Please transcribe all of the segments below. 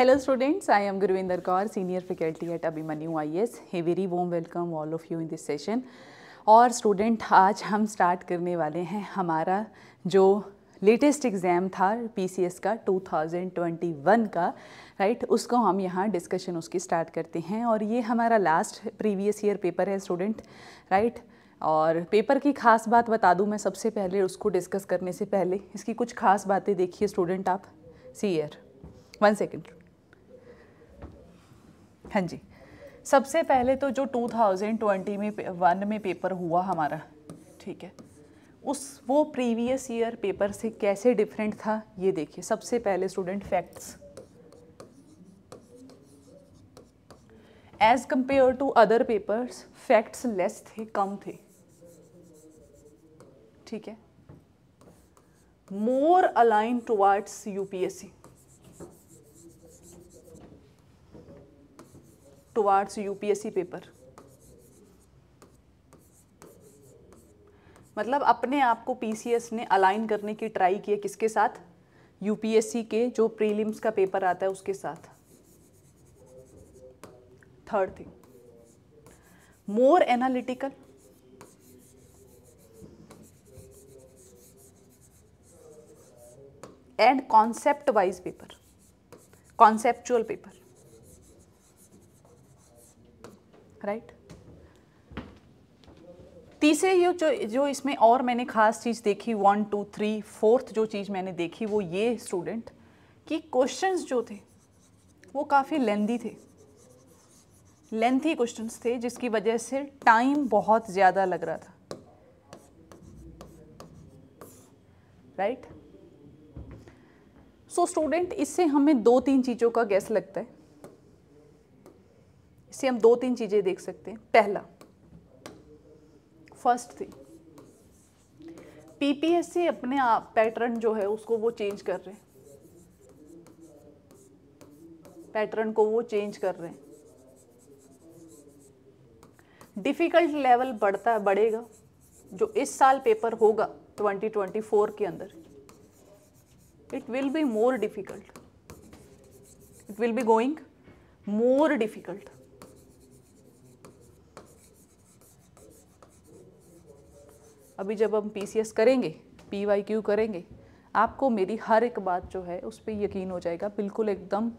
Hello students, I am Gurvinder Kaur, senior faculty at Abhimanyu IS. A very warm welcome all of you in this session. और student आज हम start करने वाले हैं हमारा जो लेटेस्ट एग्ज़ाम था पीसीएस का 2021 का राइट? उसको हम यहाँ डिस्कशन उसकी स्टार्ट करते हैं और ये हमारा लास्ट प्रीवियस ईयर पेपर है स्टूडेंट राइट? और पेपर की खास बात बता दूँ मैं सबसे पहले उसको डिस्कस करने से पहले इसकी कुछ खास बातें देखिए स्टूडेंट आप सी ईयर वन सेकेंड हाँ जी। सबसे पहले तो जो 2020 में वन में पेपर हुआ हमारा, ठीक है? उस, वो प्रीवियस ईयर पेपर से कैसे डिफरेंट था, ये देखिए। सबसे पहले student facts as compared to other papers facts less थे, कम थे। ठीक है? More align towards UPSC towards UPSC paper मतलब अपने आप को पीसीएस ने अलाइन करने की ट्राई की है किसके साथ? यूपीएससी के जो प्रीलिम्स का पेपर आता है उसके साथ. Third thing more analytical and concept wise paper conceptual paper right? तीसरे ये जो जो इसमें और मैंने खास चीज़ देखी वन टू थ्री फोर्थ जो चीज़ मैंने देखी, वो ये स्टूडेंट कि क्वेश्चंस जो थे, वो काफ़ी लेंदी थे। लेंथी क्वेश्चंस थे, जिसकी वजह से टाइम बहुत ज़्यादा लग रहा था। राइट सो स्टूडेंट इससे हमें दो तीन चीज़ों का गैस लगता है। इससे हम दो तीन चीज़ें देख सकते हैं। पहला फ़र्स्ट थिंग पीपीएससी अपने आप पैटर्न जो है उसको वो चेंज कर रहे हैं। पैटर्न को वो चेंज कर रहे हैं। डिफ़िकल्ट लेवल बढ़ता बढ़ेगा, जो इस साल पेपर होगा 2024 के अंदर। It will be more difficult it will be going more difficult अभी जब हम पीसीएस करेंगे पी वाई क्यू करेंगे, आपको मेरी हर एक बात जो है उस पर यकीन हो जाएगा, बिल्कुल एकदम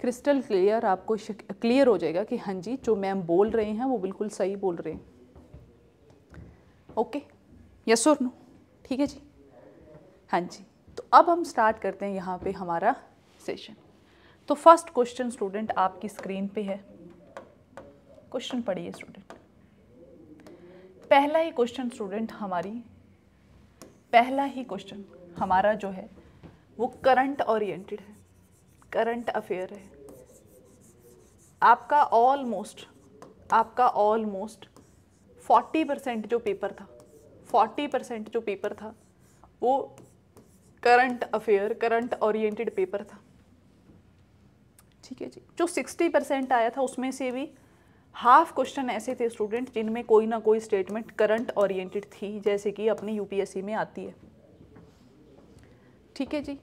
क्रिस्टल क्लियर आपको क्लियर हो जाएगा कि हाँ जी, जो मैम बोल रहे हैं वो बिल्कुल सही बोल रहे हैं। ओके यस और नो ठीक है जी? हाँ जी। तो अब हम स्टार्ट करते हैं यहाँ पे हमारा सेशन तो फ़र्स्ट क्वेश्चन स्टूडेंट आपकी स्क्रीन पे है। क्वेश्चन पढ़िए स्टूडेंट पहला ही क्वेश्चन स्टूडेंट हमारी, पहला ही क्वेश्चन हमारा जो है, वो करंट ओरिएंटेड है करंट अफेयर है। आपका ऑलमोस्ट आपका ऑलमोस्ट फोर्टी परसेंट जो पेपर था फोर्टी परसेंट जो पेपर था, वो current affair current oriented paper था। ठीक है जी, जो सिक्सटी परसेंट आया था, उसमें से भी हाफ़ क्वेश्चन ऐसे थे स्टूडेंट जिनमें कोई ना कोई स्टेटमेंट करंट ओरिएंटेड थी, जैसे कि अपनी यूपीएससी में आती है। ठीक है जी?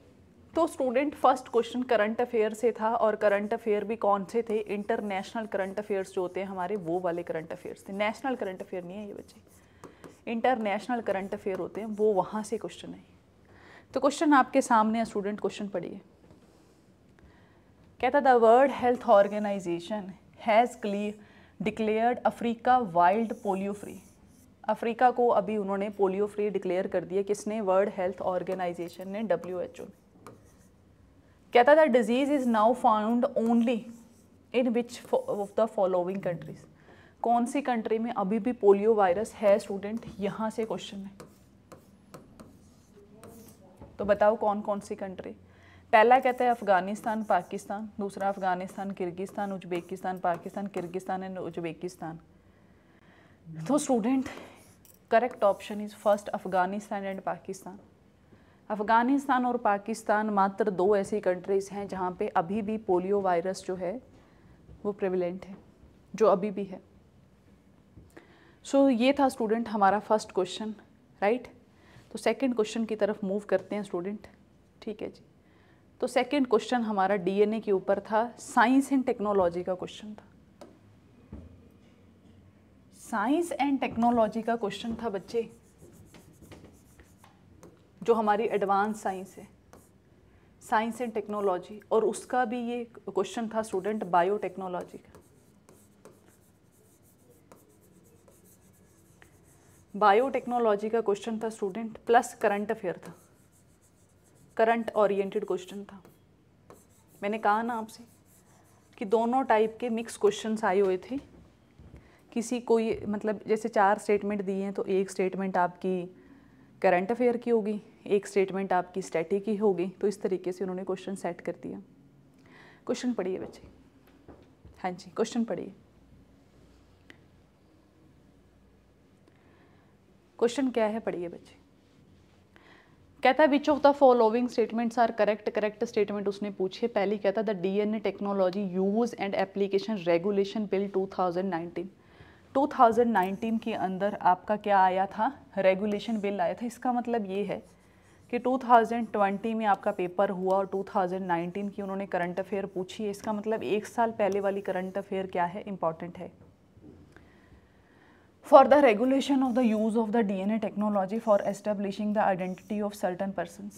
तो student first question current affair से था और करंट अफेयर भी कौन से थे? इंटरनेशनल करंट अफेयर्स जो होते हैं हमारे, वो वाले करंट अफेयर्स थे। नेशनल करंट अफेयर नहीं है ये बच्चे। इंटरनेशनल करंट अफेयर होते हैं, वो वहाँ से क्वेश्चन है तो क्वेश्चन आपके सामने स्टूडेंट क्वेश्चन पढ़िए। कहता the world health organization has clear declared Africa wild polio free Africa को अभी उन्होंने पोलियो फ्री डिक्लेयर कर दिया किसने? वर्ल्ड हेल्थ ऑर्गेनाइजेशन ने डब्ल्यू एच ओ ने। कहता था disease is now found only in which of the following countries कौन सी कंट्री में अभी भी पोलियो वायरस है स्टूडेंट यहाँ से क्वेश्चन है। तो बताओ कौन कौन सी कंट्री पहला कहता है अफ़गानिस्तान पाकिस्तान दूसरा Afghanistan Kyrgyzstan Uzbekistan Pakistan Kyrgyzstan and Uzbekistan. तो student correct option is first Afghanistan and Pakistan. Afghanistan और पाकिस्तान मात्र दो ऐसी कंट्रीज़ हैं जहाँ पे अभी भी पोलियो वायरस जो है वो प्रेवलेंट है जो अभी भी है। सो so, ये था स्टूडेंट हमारा फ़र्स्ट क्वेश्चन राइट तो सेकंड क्वेश्चन की तरफ़ मूव करते हैं स्टूडेंट ठीक है जी। तो सेकंड क्वेश्चन हमारा डीएनए के ऊपर था साइंस एंड टेक्नोलॉजी का क्वेश्चन था। साइंस एंड टेक्नोलॉजी का क्वेश्चन था बच्चे, जो हमारी एडवांस साइंस है। साइंस एंड टेक्नोलॉजी और उसका भी ये क्वेश्चन था स्टूडेंट बायोटेक्नोलॉजी का। बायोटेक्नोलॉजी का क्वेश्चन था स्टूडेंट प्लस करंट अफेयर था। करंट ओरिएंटेड क्वेश्चन था। मैंने कहा ना आपसे कि दोनों टाइप के मिक्स क्वेश्चन आए हुए थे। किसी कोई मतलब जैसे चार स्टेटमेंट दिए हैं तो एक स्टेटमेंट आपकी करंट अफेयर की होगी, एक स्टेटमेंट आपकी स्टैटिक की होगी तो इस तरीके से उन्होंने क्वेश्चन सेट कर दिया। क्वेश्चन पढ़िए बच्चे। हाँ जी क्वेश्चन पढ़िए। क्वेश्चन क्या है, पढ़िए बच्चे। कहता है which of the following statements are correct correct statement उसने पूछे पहली कहता the DNA technology use and application regulation bill 2019 2019 के अंदर आपका क्या आया था? रेगुलेशन बिल आया था। इसका मतलब ये है कि 2020 में आपका पेपर हुआ और 2019 की उन्होंने करंट अफेयर पूछी है। इसका मतलब एक साल पहले वाली करंट अफेयर क्या है? इंपॉर्टेंट है। For the regulation of the use of the DNA technology for establishing the identity of certain persons.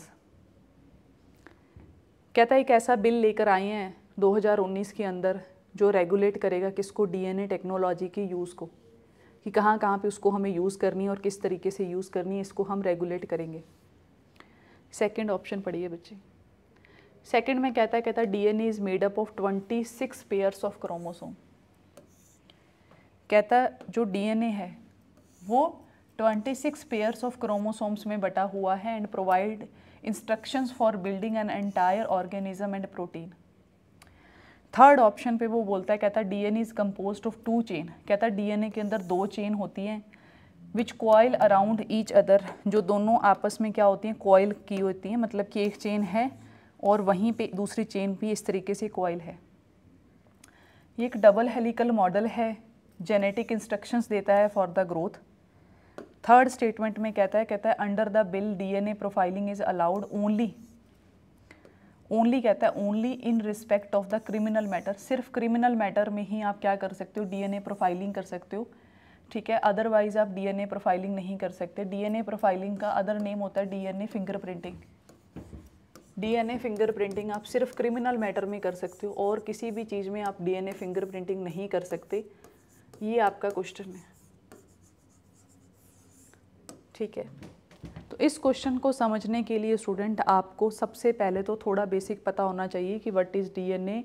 कहता है, एक ऐसा बिल लेकर आए हैं 2019 के अंदर जो रेगुलेट करेगा किसको डीएनए टेक्नोलॉजी के यूज़ को, कि कहाँ कहाँ पे उसको हमें यूज़ करनी है और किस तरीके से यूज़ करनी है, इसको हम रेगुलेट करेंगे। सेकंड ऑप्शन पढ़िए बच्चे। सेकंड में कहता है कहता है DNA is made up of 26 pairs of chromosome कहता जो डीएनए है, वो 26 पेयर्स ऑफ़ क्रोमोसोम्स में बटा हुआ है and provide instructions for building an entire organism and protein third option पे वो बोलता है, कहता है DNA is compose of two chain कहता है डीएनए के अंदर दो चेन होती हैं which coil around each other जो दोनों आपस में क्या होती हैं कॉयल की होती हैं मतलब कि एक चेन है और वहीं पे दूसरी चेन भी इस तरीके से कॉयल है। ये एक डबल हेलिकल मॉडल है। जेनेटिक इंस्ट्रक्शंस देता है for the growth third statement में कहता है कहता है under the bill DNA profiling is allowed only only कहता है only in respect of the criminal matter सिर्फ़ क्रिमिनल मैटर में ही आप क्या कर सकते हो? डीएनए प्रोफाइलिंग कर सकते हो। ठीक है? अदरवाइज़ आप डीएनए प्रोफाइलिंग नहीं कर सकते। डीएनए प्रोफाइलिंग का अदर नेम होता है डीएनए फिंगरप्रिंटिंग डीएनए फिंगरप्रिंटिंग आप सिर्फ़ क्रिमिनल मैटर में कर सकते हो और किसी भी चीज़ में आप डीएनए फिंगरप्रिंटिंग नहीं कर सकते। ये आपका क्वेश्चन है। ठीक है। तो इस क्वेश्चन को समझने के लिए स्टूडेंट आपको सबसे पहले तो थोड़ा बेसिक पता होना चाहिए कि what is DNA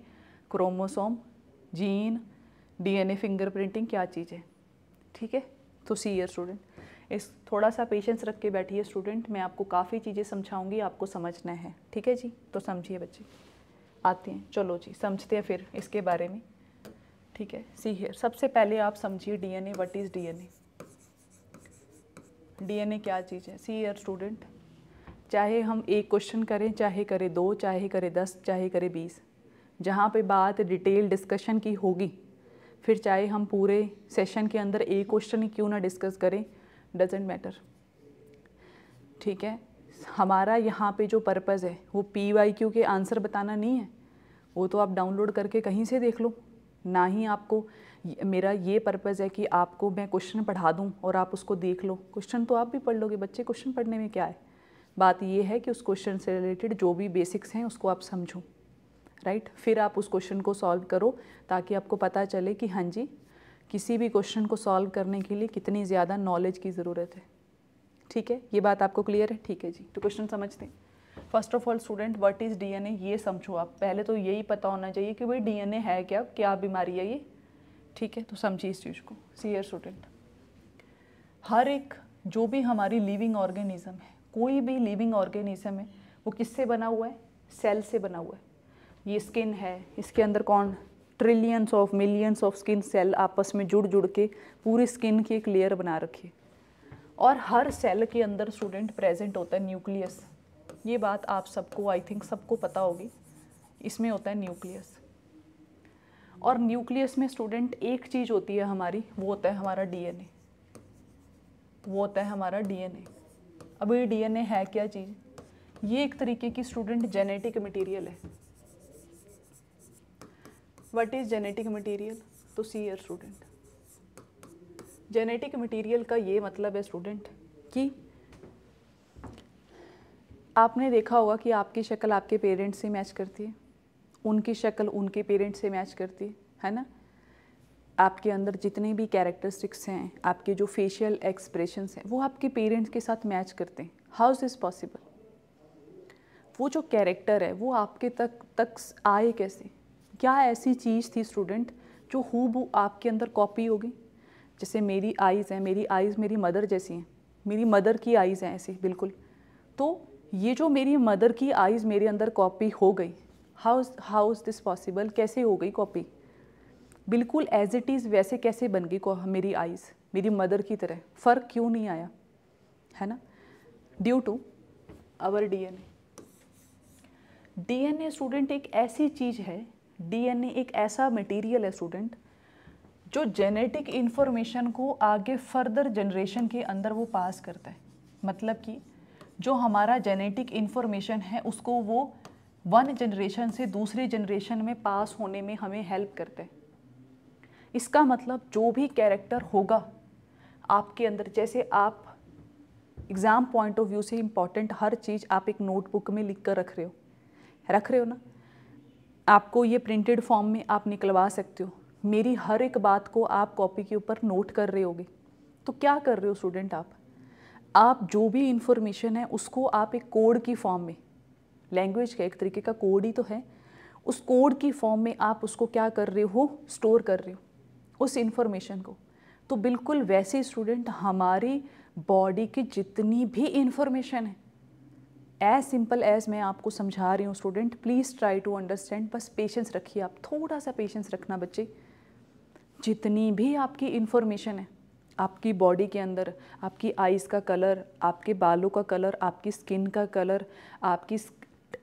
chromosome gene DNA fingerprinting क्या चीज़ है। ठीक है? तो सी ईयर स्टूडेंट इस थोड़ा सा पेशेंस रख के बैठिए स्टूडेंट मैं आपको काफ़ी चीज़ें समझाऊँगी, आपको समझना है। ठीक है जी? तो समझिए बच्चे। आते हैं। चलो जी, समझते हैं फिर इसके बारे में। ठीक है? सी हेयर सबसे पहले आप समझिए DNA what is DNA DNA क्या चीज़ है? सी हेयर स्टूडेंट चाहे हम एक क्वेश्चन करें, चाहे करें दो, चाहे करें दस, चाहे करें बीस, जहाँ पे बात डिटेल डिस्कशन की होगी, फिर चाहे हम पूरे सेशन के अंदर एक क्वेश्चन ही क्यों ना डिस्कस करें डजेंट मैटर ठीक है? हमारा यहाँ पे जो पर्पज़ है, वो पी वाई क्यू के आंसर बताना नहीं है, वो तो आप डाउनलोड करके कहीं से देख लो। ना ही आपको मेरा ये पर्पज़ है कि आपको मैं क्वेश्चन पढ़ा दूँ और आप उसको देख लो। क्वेश्चन तो आप भी पढ़ लोगे, बच्चे क्वेश्चन पढ़ने में क्या है? बात ये है कि उस क्वेश्चन से रिलेटेड जो भी बेसिक्स हैं, उसको आप समझो राइट फिर आप उस क्वेश्चन को सॉल्व करो ताकि आपको पता चले कि हाँ जी, किसी भी क्वेश्चन को सॉल्व करने के लिए कितनी ज़्यादा नॉलेज की ज़रूरत है। ठीक है? ये बात आपको क्लियर है? ठीक है जी। तो क्वेश्चन समझते हैं। First of all student what is DNA ये समझो आप। पहले तो यही पता होना चाहिए कि भाई डीएनए है क्या? क्या बीमारी है ये? ठीक है तो समझिए इस चीज़ को। सीयर स्टूडेंट हर एक, जो भी हमारी लिविंग ऑर्गेनिज्म है, कोई भी लिविंग ऑर्गेनिज्म है, वो किससे बना हुआ है? सेल से बना हुआ है। ये स्किन है, इसके अंदर कौन? Trillions of millions of skin cell आपस में जुड़ जुड़ के, पूरी स्किन की एक लेयर बना रखी और हर सेल के अंदर स्टूडेंट प्रेजेंट होता है न्यूक्लियस ये बात आप सबको आई थिंक सबको पता होगी। इसमें होता है न्यूक्लियस और न्यूक्लियस में स्टूडेंट एक चीज़ होती है हमारी, वो होता है हमारा डीएनए वो होता है हमारा डीएनए अब ये डीएनए है क्या चीज़? ये एक तरीके की स्टूडेंट जेनेटिक मटेरियल है. व्हाट इज़ जेनेटिक मटेरियल तो सी यर स्टूडेंट जेनेटिक मटेरियल का ये मतलब है स्टूडेंट कि आपने देखा होगा कि आपकी शक्ल आपके पेरेंट्स से मैच करती है। उनकी शक्ल उनके पेरेंट्स से मैच करती है है ना? आपके अंदर जितने भी कैरेक्टरिस्टिक्स हैं, आपके जो फेशियल एक्सप्रेशंस हैं, वो आपके पेरेंट्स के साथ मैच करते हैं। हाउ इज़ दिस पॉसिबल वो जो कैरेक्टर है, वो आपके तक तक आए कैसे? क्या ऐसी चीज़ थी स्टूडेंट जो हु आपके अंदर कॉपी होगी जैसे मेरी आइज़ हैं, मेरी आइज़ मेरी मदर जैसी हैं, मेरी मदर की आइज़ हैं ऐसी, बिल्कुल। तो ये जो मेरी मदर की आइज़ मेरे अंदर कॉपी हो गई। How how is this possible कैसे हो गई कॉपी बिल्कुल एज इट इज़ वैसे कैसे बन गई मेरी आइज़ मेरी मदर की तरह। फ़र्क क्यों नहीं आया? है ना? Due to our DNA DNA student एक ऐसी चीज़ है। डीएनए एक ऐसा मटेरियल है स्टूडेंट जो जेनेटिक इन्फॉर्मेशन को आगे फर्दर जनरेशन के अंदर वो पास करता है। मतलब कि जो हमारा जेनेटिक इन्फॉर्मेशन है, उसको वो वन जनरेशन से दूसरी जनरेशन में पास होने में हमें हेल्प करते हैं। इसका मतलब जो भी कैरेक्टर होगा, आपके अंदर, जैसे आप एग्ज़ाम पॉइंट ऑफ़ व्यू से इंपॉर्टेंट हर चीज़ आप एक नोटबुक में लिख कर रख रहे हो। रख रहे हो ना? आपको ये प्रिंटेड फॉर्म में आप निकलवा सकते हो। मेरी हर एक बात को आप कॉपी के ऊपर नोट कर रहे होगे। तो क्या कर रहे हो स्टूडेंट आप? आप जो भी इंफॉर्मेशन है, उसको आप एक कोड की फॉर्म में लैंग्वेज का एक तरीके का कोड ही तो है, उस कोड की फॉर्म में आप उसको क्या कर रहे हो स्टोर कर रहे हो, उस इन्फॉर्मेशन को। तो बिल्कुल वैसे स्टूडेंट हमारी बॉडी की जितनी भी इन्फॉर्मेशन है एज सिंपल एज मैं आपको समझा रही हूँ student please try to understand बस पेशेंस रखिए आप, थोड़ा सा पेशेंस रखना बच्चे। जितनी भी आपकी इन्फॉर्मेशन है आपकी बॉडी के अंदर, आपकी आइज़ का कलर आपके बालों का कलर आपकी स्किन का कलर आपकी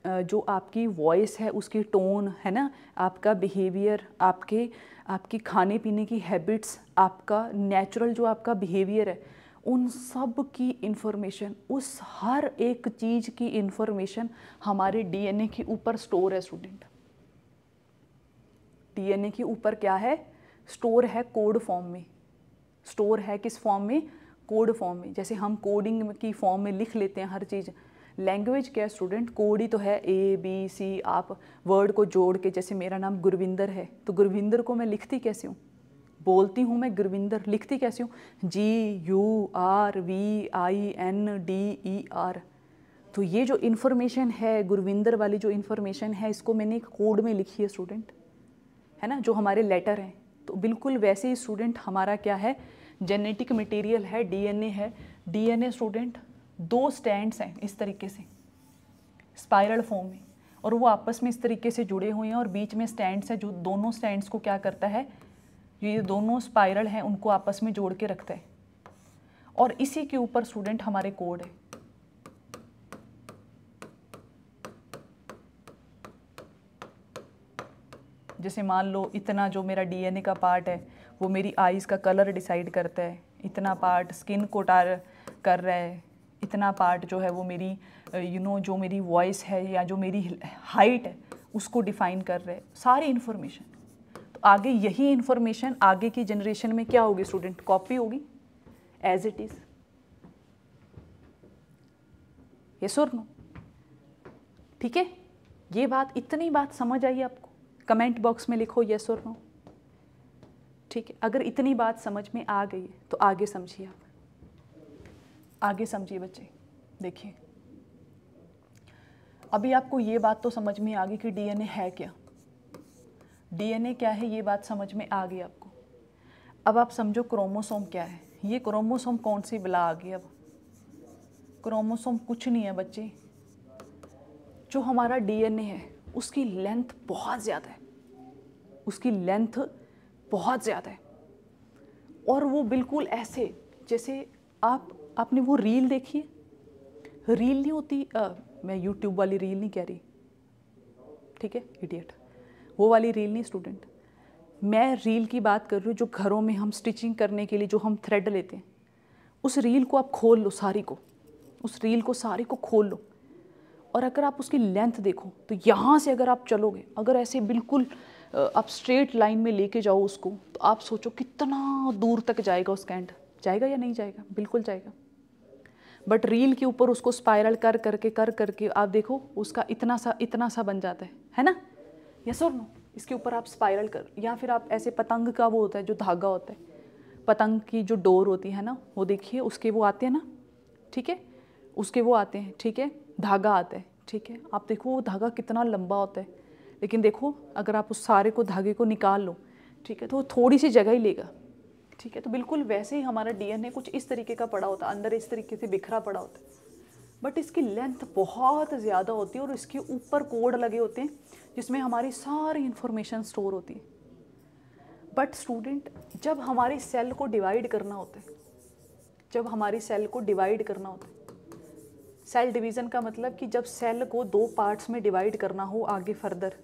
जो आपकी वॉइस है, उसकी टोन है ना? आपका बिहेवियर आपके, आपकी खाने पीने की हैबिट्स आपका नेचुरल जो आपका बिहेवियर है, उन सब की इन्फॉर्मेशन उस हर एक चीज़ की इन्फॉर्मेशन हमारे डीएनए के ऊपर स्टोर है स्टूडेंट डीएनए के ऊपर क्या है? स्टोर है कोड फॉर्म में. स्टोर है किस फॉर्म में? कोड फॉर्म में। जैसे हम कोडिंग की फॉर्म में लिख लेते हैं हर चीज़। लैंग्वेज क्या स्टूडेंट कोड ही तो है ए बी सी आप वर्ड को जोड़ के, जैसे मेरा नाम गुरविंदर है तो गुरविंदर को मैं लिखती कैसे हूँ? बोलती हूँ मैं गुरविंदर, लिखती कैसे हूँ? G U R V I N D E R तो ये जो इन्फॉर्मेशन है, गुरविंदर वाली जो इन्फॉर्मेशन है, इसको मैंने एक कोड में लिखी है स्टूडेंट है ना? जो हमारे लेटर हैं। तो बिल्कुल वैसे ही स्टूडेंट हमारा क्या है? जेनेटिक मटेरियल है डीएनए है। डीएनए स्टूडेंट दो स्टैंड्स हैं इस तरीके से स्पाइरल फॉर्म में। और वो आपस में इस तरीके से जुड़े हुए हैं और बीच में स्टैंड्स हैं जो दोनों स्टैंड्स को क्या करता है? जो ये दोनों स्पाइरल हैं, उनको आपस में जोड़ के रखता है। और इसी के ऊपर स्टूडेंट हमारे कोड है। जैसे मान लो इतना जो मेरा डीएनए का पार्ट है वो मेरी आईज़ का कलर डिसाइड करता है। इतना पार्ट स्किन को टार कर रहा है। इतना पार्ट जो है वो मेरी यू नो know, जो मेरी वॉइस है या जो मेरी हाइट है उसको डिफ़ाइन कर रहे हैं। सारी इन्फॉर्मेशन तो आगे यही इन्फॉर्मेशन आगे की जनरेशन में क्या होगी स्टूडेंट कॉपी होगी। एज इट इज़ ये सुर नो ठीक है? ये बात इतनी बात समझ आई आपको कमेंट बॉक्स में लिखो यस और नो ठीक है, अगर इतनी बात समझ में आ गई तो आगे समझिए आप। आगे समझिए बच्चे, देखिए। अभी आपको ये बात तो समझ में आ गई कि डीएनए है क्या। डीएनए क्या है, ये बात समझ में आ गई आपको। अब आप समझो क्रोमोसोम क्या है। ये क्रोमोसोम कौन सी बला आ गई अब? क्रोमोसोम कुछ नहीं है बच्चे। जो हमारा डीएनए है उसकी लेंथ बहुत ज़्यादा है। उसकी लेंथ बहुत ज़्यादा है। और वो बिल्कुल ऐसे जैसे आप आपने वो रील देखी है? रील नहीं होती आ, मैं यूट्यूब वाली रील नहीं कह रही। ठीक है इडियट वो वाली रील नहीं स्टूडेंट मैं रील की बात कर रही हूँ जो घरों में हम स्टिचिंग करने के लिए जो हम थ्रेड लेते हैं। उस रील को आप खोल लो सारी को। उस रील को सारी को खोल लो। और अगर आप उसकी लेंथ देखो तो यहाँ से अगर आप चलोगे, अगर ऐसे बिल्कुल आप स्ट्रेट लाइन में लेके जाओ उसको तो आप सोचो कितना दूर तक जाएगा उसका एंड जाएगा या नहीं जाएगा? बिल्कुल जाएगा। बट रील के ऊपर उसको स्पायरल कर करके कर करके आप देखो, उसका इतना सा इतना सा बन जाता है। है ना? यस और नो इसके ऊपर आप स्पायरल कर, या फिर आप ऐसे पतंग का वो होता है, जो धागा होता है, पतंग की जो डोर होती है ना, वो देखिए, उसके वो आते हैं ना? ठीक है? उसके वो आते हैं, ठीक है? धागा आता है, ठीक है? आप देखो वो धागा कितना लंबा होता है। लेकिन देखो, अगर आप उस सारे को, धागे को निकाल लो, ठीक है? तो वो थोड़ी सी जगह ही लेगा, ठीक है? तो बिल्कुल वैसे ही हमारा डीएनए कुछ इस तरीके का पड़ा होता है, अंदर इस तरीके से बिखरा पड़ा होता है। बट इसकी लेंथ बहुत ज़्यादा होती है और इसके ऊपर कोड लगे होते हैं, जिसमें हमारी सारी इंफॉर्मेशन स्टोर होती है। बट स्टूडेंट जब हमारी सेल को डिवाइड करना होता है, जब हमारी सेल को डिवाइड करना होता है सेल डिवीज़न का मतलब कि जब सेल को दो पार्ट्स में डिवाइड करना हो आगे फर्दर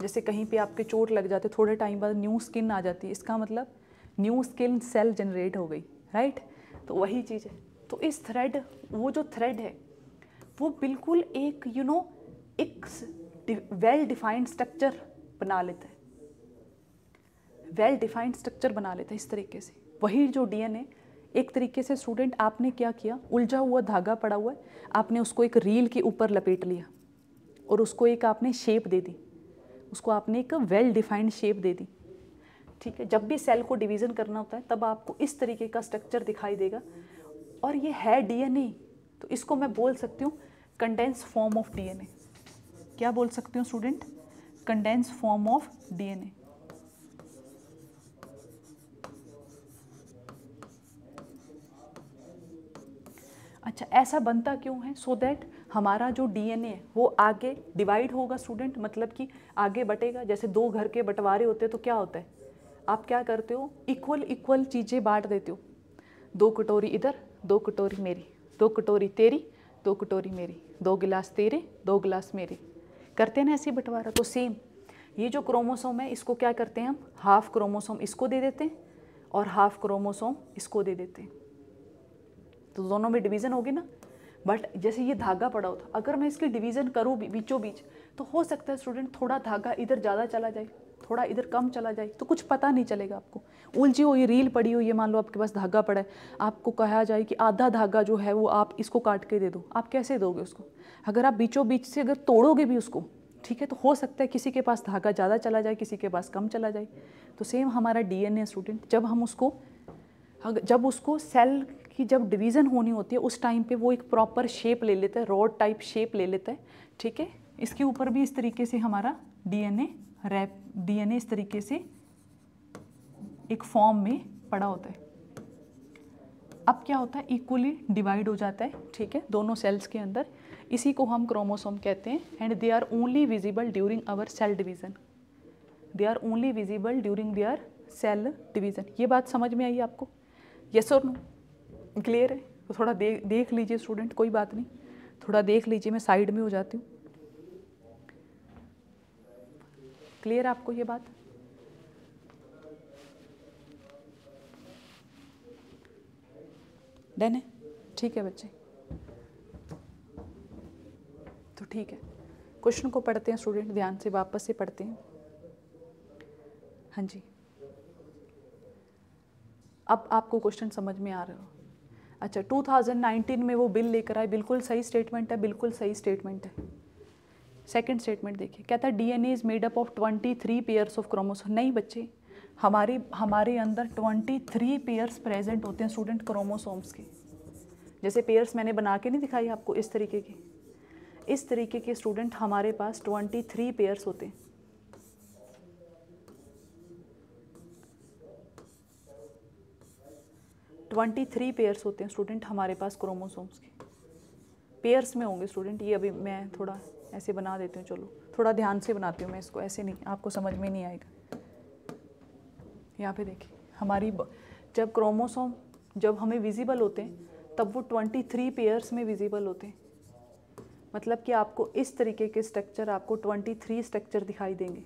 जैसे कहीं पे आपके चोट लग जाते, थोड़े टाइम बाद न्यू स्किन आ जाती है इसका मतलब न्यू स्किन सेल जनरेट हो गई राइट तो वही चीज़ है। तो इस थ्रेड वो जो थ्रेड है, वो बिल्कुल एक यू नो एक वेल डिफाइंड स्ट्रक्चर बना लेता है। वेल डिफाइंड स्ट्रक्चर बना लेता है इस तरीके से। वही जो डीएनए एक तरीके से स्टूडेंट आपने क्या किया? उलझा हुआ, धागा पड़ा हुआ है। आपने उसको एक रील के ऊपर लपेट लिया और उसको एक आपने शेप दे दी। उसको आपने एक वेल डिफाइंड शेप दे दी। ठीक है? जब भी सेल को डिवीज़न करना होता है, तब आपको इस तरीके का स्ट्रक्चर दिखाई देगा। और ये है डीएनए तो इसको मैं बोल सकती हूँ कंडेंस फॉर्म ऑफ़ डीएनए क्या बोल सकती हूँ student condense form of DNA अच्छा ऐसा बनता क्यों है? सो so दैट हमारा जो डीएनए है, वो आगे डिवाइड होगा स्टूडेंट मतलब कि आगे बटेगा। जैसे दो घर के बंटवारे होते हैं तो क्या होता है? आप क्या करते हो? इक्वल इक्वल चीज़ें बांट देते हो। दो कटोरी इधर, दो कटोरी मेरी। दो कटोरी तेरी, दो कटोरी मेरी। दो गिलास तेरे, दो गिलास मेरे। करते हैं ना ऐसे बंटवारा? तो सेम ये जो क्रोमोसोम है, इसको क्या करते हैं हम? हाफ़ क्रोमोसोम इसको दे देते हैं और हाफ़ क्रोमोसोम इसको दे देते हैं। तो दोनों में डिवीज़न होगी ना? बट जैसे ये धागा पड़ा होता, अगर मैं इसकी डिवीज़न करूँ भी, बीचों बीच तो हो सकता है स्टूडेंट थोड़ा धागा इधर ज़्यादा चला जाए, थोड़ा इधर कम चला जाए तो कुछ पता नहीं चलेगा आपको। उलझी हुई रील पड़ी हो ये मान लो आपके पास धागा पड़ा है, आपको कहा जाए कि आधा धागा जो है वो आप इसको काट के दे दो, आप कैसे दोगे उसको? अगर आप बीचों बीच से अगर तोड़ोगे भी उसको, ठीक है तो हो सकता है किसी के पास धागा ज़्यादा चला जाए, किसी के पास कम चला जाए। तो सेम हमारा डीएनए स्टूडेंट जब हम उसको जब उसको सेल की जब डिवीज़न होनी होती है, उस टाइम पे वो एक प्रॉपर शेप ले लेता है रॉड टाइप शेप ले लेता है, ठीक है? इसके ऊपर भी इस तरीके से हमारा डीएनए रैप डीएनए इस तरीके से एक फॉर्म में पड़ा होता है। अब क्या होता है? इक्वली डिवाइड हो जाता है, ठीक है? दोनों सेल्स के अंदर। इसी को हम क्रोमोसोम कहते हैं and they are only visible during our cell division they are only visible during their cell division ये बात समझ में आई आपको? यस और नो क्लियर है? तो थोड़ा दे, देख लीजिए स्टूडेंट कोई बात नहीं। थोड़ा देख लीजिए मैं साइड में हो जाती हूँ। क्लियर आपको ये बात? डन है? ठीक है बच्चे। तो ठीक है। क्वेश्चन को पढ़ते हैं स्टूडेंट ध्यान से वापस से पढ़ते हैं। हाँ जी। अब आपको क्वेश्चन समझ में आ रहा हो। अच्छा 2019 में वो बिल लेकर आए, बिल्कुल सही स्टेटमेंट है, बिल्कुल सही स्टेटमेंट है। सेकंड स्टेटमेंट देखिए, कहता है DNA is made up of 23 three pairs of chromosome नहीं बच्चे, हमारी, हमारे अंदर 23 थ्री पेयर्स प्रेजेंट होते हैं स्टूडेंट क्रोमोसोम्स के। जैसे पेयर्स मैंने बना के नहीं दिखाई आपको इस तरीके के। इस तरीके के स्टूडेंट हमारे पास 23 पेयर्स होते हैं। ट्वेंटी थ्री पेयर्स होते हैं स्टूडेंट हमारे पास क्रोमोसोम्स के। पेयर्स में होंगे स्टूडेंट ये अभी मैं थोड़ा ऐसे बना देती हूँ, चलो। थोड़ा ध्यान से बनाती हूँ मैं इसको, ऐसे नहीं, आपको समझ में नहीं आएगा। यहाँ पे देखिए, हमारी जब क्रोमोसोम जब हमें विजिबल होते हैं, तब वो ट्वेंटी थ्री पेयर्स में विजिबल होते हैं। मतलब कि आपको इस तरीके के स्ट्रक्चर आपको ट्वेंटी थ्री स्ट्रक्चर दिखाई देंगे।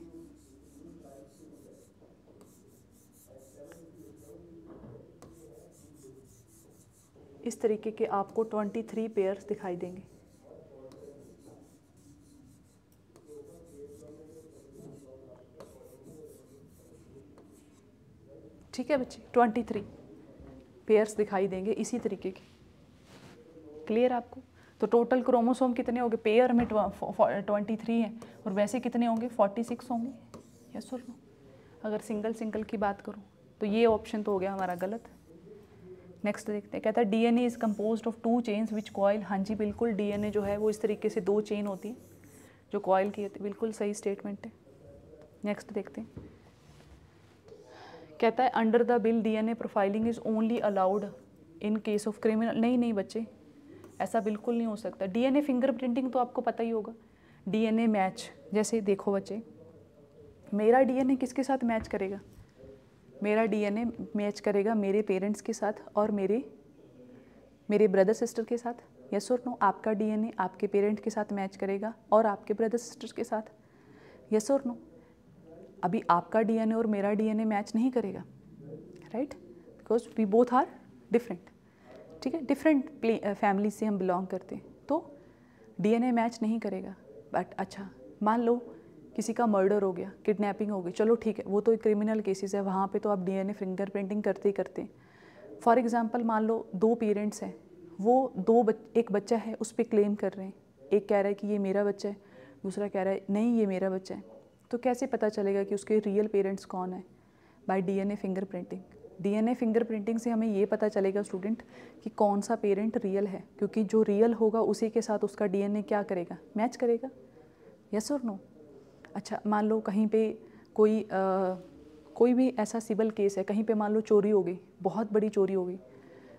इस तरीके के आपको 23 पेयर्स दिखाई देंगे। ठीक है बच्चे? 23 पेयर्स दिखाई देंगे इसी तरीके के। क्लियर आपको? तो टोटल क्रोमोसोम कितने होंगे? पेयर में ट्वेंटी थ्री हैं और वैसे कितने होंगे? फोर्टी सिक्स होंगे। यस सुन लो अगर सिंगल सिंगल की बात करूँ तो ये ऑप्शन तो हो गया हमारा गलत। नेक्स्ट देखते हैं। कहता है DNA is compose of two chains which coil हाँ जी, बिल्कुल डीएनए जो है वो इस तरीके से दो चेन होती है, जो कॉयल की होती है। बिल्कुल सही स्टेटमेंट है। नेक्स्ट देखते हैं। कहता है under the bill DNA profiling is only allowed in case of criminal नहीं नहीं बच्चे, ऐसा बिल्कुल नहीं हो सकता। डीएनए फिंगरप्रिंटिंग तो आपको पता ही होगा। डीएनए मैच जैसे देखो बच्चे, मेरा डीएनए किसके साथ मैच करेगा? मेरा डीएनए मैच करेगा मेरे पेरेंट्स के साथ और मेरे मेरे ब्रदर सिस्टर के साथ। यस और नो आपका डीएनए आपके पेरेंट के साथ मैच करेगा और आपके ब्रदर सिस्टर के साथ। यस और नो अभी आपका डीएनए और मेरा डीएनए मैच नहीं करेगा right because we both are different ठीक है? डिफरेंट फैमिली से हम बिलोंग करते हैं। तो डीएनए मैच नहीं करेगा बट अच्छा मान लो किसी का मर्डर हो गया किडनैपिंग हो गई। चलो ठीक है वो तो एक क्रिमिनल केसेस है वहाँ पे तो आप डीएनए फिंगरप्रिंटिंग करते ही करते हैं। फॉर एग्जांपल मान लो दो पेरेंट्स हैं वो दो बच, एक बच्चा है उस पर क्लेम कर रहे हैं। एक कह रहा है कि ये मेरा बच्चा है दूसरा कह रहा है नहीं ये मेरा बच्चा है। तो कैसे पता चलेगा कि उसके रियल पेरेंट्स कौन है? By DNA fingerprinting DNA fingerprinting से हमें ये पता चलेगा स्टूडेंट कि कौन सा पेरेंट रियल है क्योंकि जो रियल होगा उसी के साथ उसका डीएनए क्या करेगा? मैच करेगा? यस और नो अच्छा मान लो कहीं पे कोई आ, कोई भी ऐसा सिविल केस है कहीं पे मान लो चोरी हो गई बहुत बड़ी चोरी हो गई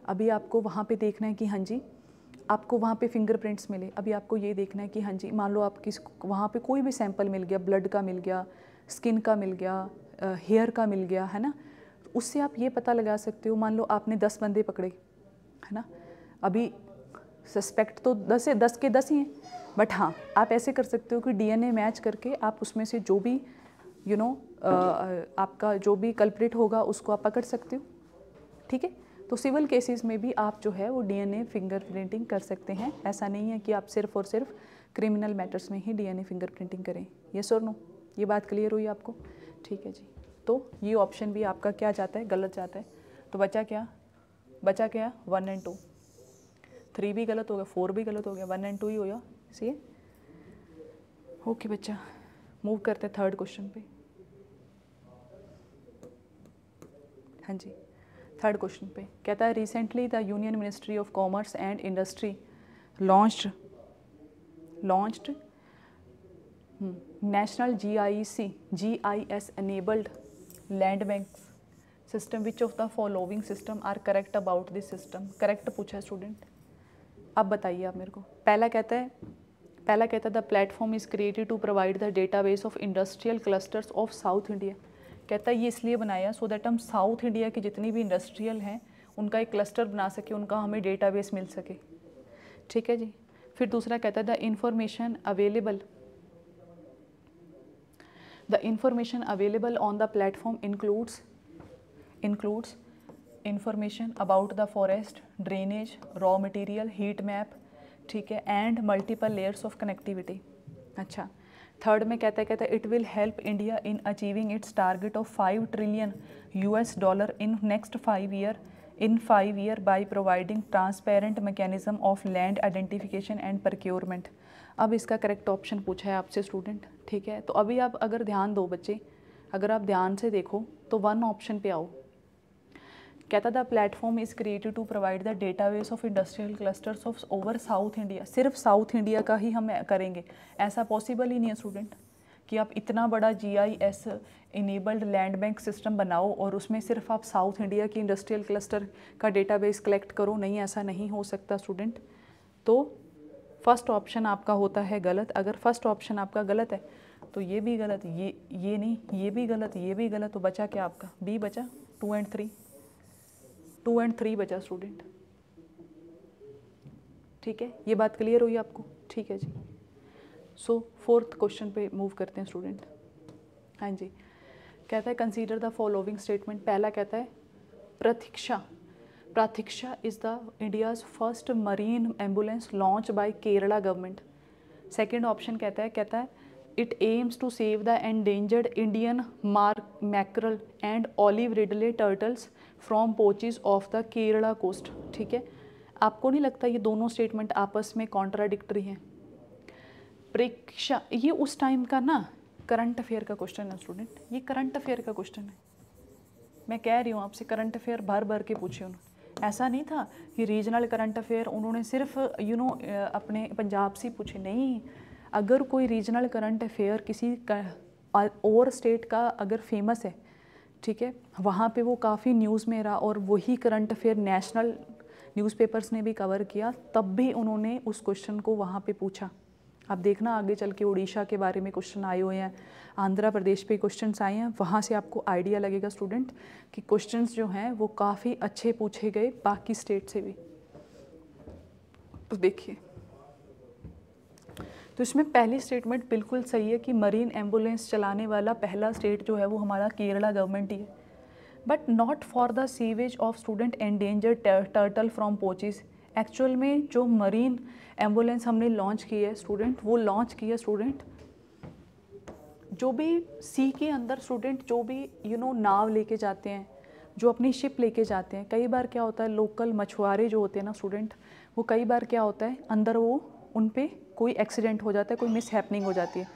अभी आपको वहाँ पे देखना है कि हाँ जी आपको वहाँ पे फिंगरप्रिंट्स मिले अभी आपको ये देखना है कि हाँ जी मान लो आप किस वहाँ पे कोई भी सैंपल मिल गया ब्लड का मिल गया स्किन का मिल गया हेयर का मिल गया है ना? उससे आप ये पता लगा सकते हो मान लो आपने दस बंदे पकड़े है ना? अभी सस्पेक्ट तो दस है दस के दस ही हैं। बट हाँ आप ऐसे कर सकते हो कि डीएनए मैच करके आप उसमें से जो भी यू you नो know, आपका जो भी कल्प्रिट होगा उसको आप पकड़ सकते हो। ठीक है? तो सिविल केसेस में भी आप जो है वो डीएनए फिंगरप्रिंटिंग कर सकते हैं। ऐसा नहीं है कि आप सिर्फ़ और सिर्फ़ क्रिमिनल मैटर्स में ही डीएनए फिंगरप्रिंटिंग करें। यस और नो ये बात क्लियर हुई आपको? ठीक है जी। तो ये ऑप्शन भी आपका क्या जाता है? गलत जाता है। तो बचा क्या? बचा क्या? वन एंड टू थ्री भी गलत हो गया फोर भी गलत हो गया वन एंड टू ही हो गया। सी ओके बच्चा. मूव करते हैं थर्ड क्वेश्चन पे. हाँ जी. थर्ड क्वेश्चन पे. कहता है recently the union ministry of commerce and industry launched launched national G I C G I S enabled land bank system which of the following system are correct about this system correct पूछा student अब बताइए आप मेरे को। पहला कहता है, पहला कहता है the platform is created to provide the data base of industrial clusters of South India कहता है, ये इसलिए बनाया सो दैट हम साउथ इंडिया की जितनी भी इंडस्ट्रियल हैं, उनका एक क्लस्टर बना सके, उनका हमें डेटाबेस मिल सके। ठीक है जी। फिर दूसरा कहता है the information available the information available on the platform includes includes information about the forest drainage raw material, heat map ठीक है and multiple layers of connectivity अच्छा थर्ड में कहते कहते it will help India in achieving its target of five trillion US dollar in next five year in five year by providing transparent mechanism of land identification and procurement अब इसका correct option पूछा है आपसे student ठीक है तो अभी आप अगर ध्यान दो बच्चे अगर आप ध्यान से देखो तो वन ऑप्शन पे आओ. कहता था platform is created to provide the database of industrial clusters of over South India सिर्फ़ साउथ इंडिया का ही हम करेंगे। ऐसा पॉसिबल ही नहीं है स्टूडेंट कि आप इतना बड़ा G I S enabled land bank system बनाओ और उसमें सिर्फ़ आप साउथ इंडिया की इंडस्ट्रियल क्लस्टर का डेटाबेस कलेक्ट करो। नहीं, ऐसा नहीं हो सकता स्टूडेंट तो फ़र्स्ट ऑप्शन आपका होता है गलत। अगर फ़र्स्ट ऑप्शन आपका गलत है तो ये भी गलत, ये ये नहीं, ये भी गलत, ये भी गलत तो बचा क्या आपका? बी बचा two and three two and three बचा स्टूडेंट। ठीक है? ये बात क्लियर हुई आपको? ठीक है जी। सो फोर्थ क्वेश्चन पे मूव करते हैं स्टूडेंट हाँ जी। कहता है कंसीडर द फॉलोइंग स्टेटमेंट पहला कहता है, Pratiksha. Pratiksha is the India's first marine ambulance launch by Kerala government second option कहता है कहता है it aims to save the endangered Indian mark mackerel and olive ridley turtles from poaches of the Kerala coast. ठीक है? आपको नहीं लगता ये दोनों स्टेटमेंट आपस में कॉन्ट्राडिक्टरी हैं? परीक्षा ये उस टाइम का ना करंट अफेयर का क्वेश्चन है स्टूडेंट ये करंट अफेयर का क्वेश्चन है। मैं कह रही हूँ आपसे करंट अफेयर भर भर के पूछे उन्होंने। ऐसा नहीं था कि रीजनल करंट अफेयर उन्होंने सिर्फ़ यू you नो know, अपने पंजाब से पूछे। नहीं अगर कोई रीजनल करंट अफेयर किसी का और स्टेट का अगर फ़ेमस है, ठीक है, वहाँ पे वो काफ़ी न्यूज़ में रहा और वही करंट अफेयर नेशनल न्यूज़पेपर्स ने भी कवर किया, तब भी उन्होंने उस क्वेश्चन को वहाँ पे पूछा। आप देखना आगे चल के उड़ीसा के बारे में क्वेश्चन आए हुए हैं, आंध्र प्रदेश पे क्वेश्चन आए हैं, वहाँ से आपको आइडिया लगेगा स्टूडेंट कि क्वेश्चन जो हैं वो काफ़ी अच्छे पूछे गए बाकी स्टेट से भी। तो देखिए। तो इसमें पहली स्टेटमेंट बिल्कुल सही है कि मरीन एंबुलेंस चलाने वाला पहला स्टेट जो है वो हमारा केरला गवर्नमेंट ही है। But not for the sewage of student endangered turtle from poachers actual में जो मरीन एंबुलेंस हमने लॉन्च की है स्टूडेंट वो लॉन्च की है स्टूडेंट जो भी सी के अंदर स्टूडेंट जो भी यू you नो know, नाव लेके जाते हैं जो अपनी शिप लेके जाते हैं कई बार क्या होता है लोकल मछुआरे जो होते हैं ना स्टूडेंट वो कई बार क्या होता है अंदर वो उन पर कोई एक्सीडेंट हो जाता है कोई मिस हैपनिंग हो जाती है।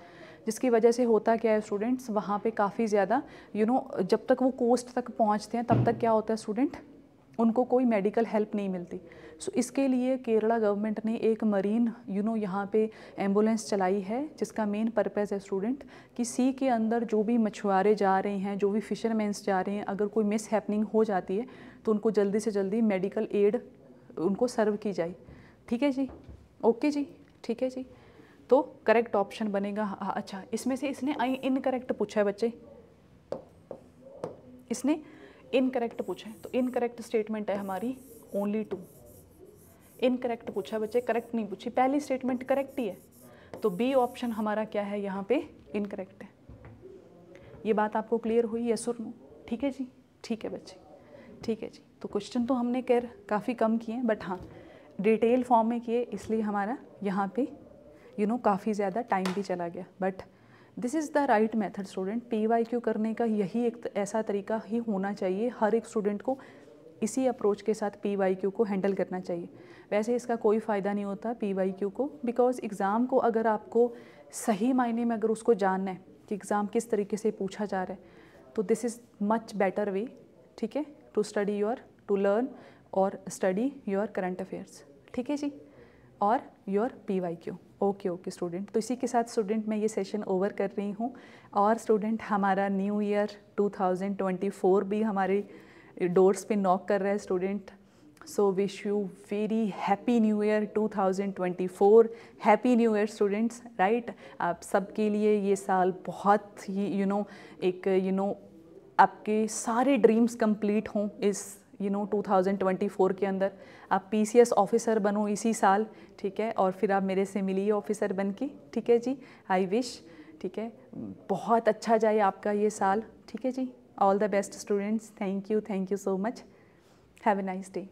जिसकी वजह से होता क्या है स्टूडेंट्स वहाँ पे काफ़ी ज़्यादा यू नो जब तक वो कोस्ट तक पहुँचते हैं तब तक क्या होता है स्टूडेंट उनको कोई मेडिकल हेल्प नहीं मिलती। सो so, इसके लिए केरला गवर्नमेंट ने एक मरीन यू नो यहाँ पे एंबुलेंस चलाई है जिसका मेन पर्पज़ है स्टूडेंट कि सी के अंदर जो भी मछुआरे जा रहे हैं जो भी फिशरमैंस जा रहे हैं अगर कोई मिस हैपनिंग हो जाती है तो उनको जल्दी से जल्दी मेडिकल एड उनको सर्व की जाए। ठीक है जी? ओके जी? ठीक है जी? तो करेक्ट ऑप्शन बनेगा हाँ अच्छा इसमें से इसने आई इनकरेक्ट पूछा है बच्चे। इसने इनकरेक्ट पूछा है तो इनकरेक्ट स्टेटमेंट है हमारी ओनली टू इनकरेक्ट पूछा है बच्चे करेक्ट नहीं पूछी। पहली स्टेटमेंट करेक्ट ही है। तो बी ऑप्शन हमारा क्या है, यहाँ पे इनकरेक्ट है। ये बात आपको क्लियर हुई है और नो ठीक है जी? ठीक है बच्चे। ठीक है जी। तो क्वेश्चन तो हमने कर काफ़ी कम किए हैं बट हाँ डिटेल फॉर्म में किए, इसलिए हमारा यहाँ पे यू नो काफ़ी ज़्यादा टाइम भी चला गया। But this is the right method student P Y Q करने का यही एक ऐसा तरीका ही होना चाहिए। हर एक स्टूडेंट को इसी अप्रोच के साथ पी वाई क्यू को हैंडल करना चाहिए। वैसे इसका कोई फ़ायदा नहीं होता पी वाई क्यू को बिकॉज़ एग्ज़ाम को अगर आपको सही मायने में अगर उसको जानना है कि एग्ज़ाम किस तरीके से पूछा जा रहा है तो this is much better way ठीक है to study your to learn और स्टडी योर करंट अफेयर्स ठीक है जी? और your P Y Q okay okay student तो इसी के साथ स्टूडेंट मैं ये सेशन ओवर कर रही हूँ। और स्टूडेंट हमारा न्यू ईयर 2024 भी हमारे डोर्स पे नॉक कर रहा है student so wish you very happy new year 2024 happy new year students right आप सबके लिए ये साल बहुत ही यू you नो know, एक यू you नो know, आपके सारे ड्रीम्स कंप्लीट हों इस यू नो 2024 के अंदर। आप पीसीएस ऑफिसर बनो इसी साल, ठीक है? और फिर आप मेरे से मिलिए ऑफिसर बन के, ठीक है जी? आई विश ठीक है? बहुत अच्छा जाए आपका ये साल, ठीक है जी? All the best students thank you thank you so much have a nice day